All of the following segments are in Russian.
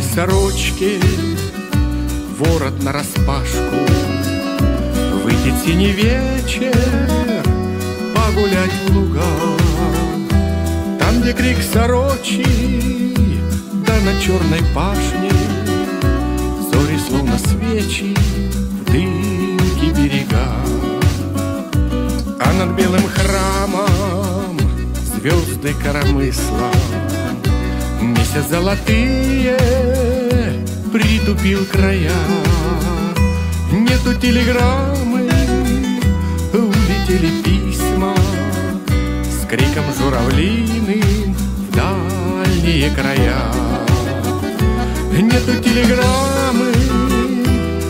сорочке Ворот нараспашку Выйдет синий вечер Погулять в луга Там, где крик сорочи Да на черной пашне Зори словно свечи В дымке берега. А над белым храмом Звезды коромысла Месяц золотые притупил края. Нету телеграммы, улетели письма С криком журавлиным в дальние края. Нету телеграммы,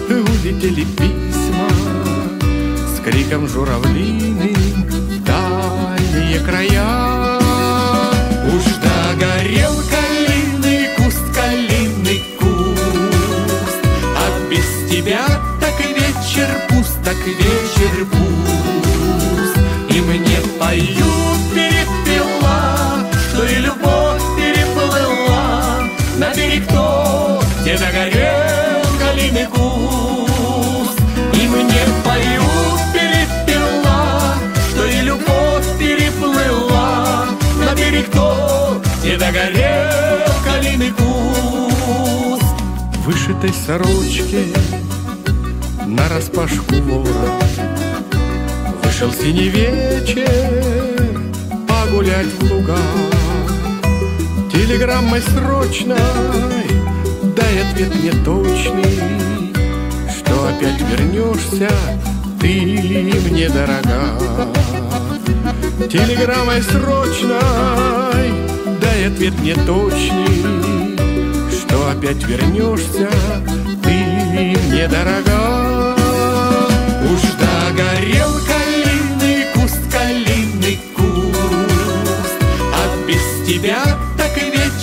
улетели письма С криком журавлиным И мне поют перепела, что и любовь переплыла. На берег тот, где догорел калины куст. И мне поют перепела, что и любовь переплыла. На берег тот, где догорел калины куст. Вышитой сорочке на распашку вора Вышел синий вечер погулять в луга Телеграммой срочной дай ответ мне точный Что опять вернешься, ты мне дорога. Телеграммой срочной дай ответ мне точный Что опять вернешься, ты мне дорога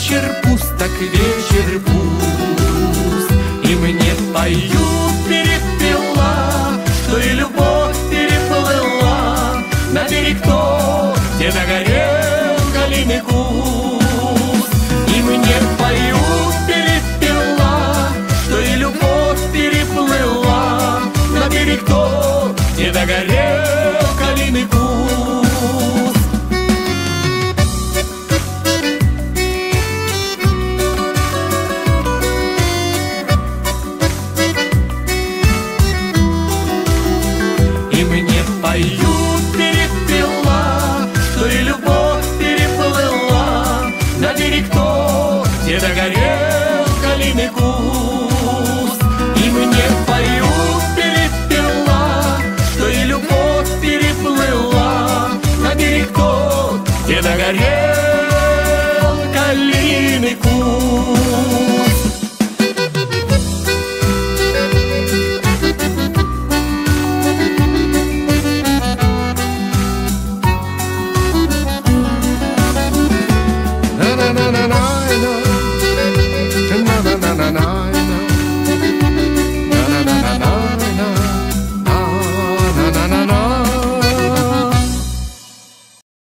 вечер пуст, так вечер пуст. И мне поют перепела, что и любовь переплыла. На берег тот, где догорел калины куст. И мне поют перепела, что и любовь переплыла. На берег тот, где догорел Пою перепела, что и любовь переплыла. На берег то, где догорел калины куст. И мне пою перепела, что и любовь переплыла. На берег то, где догорел калины куст.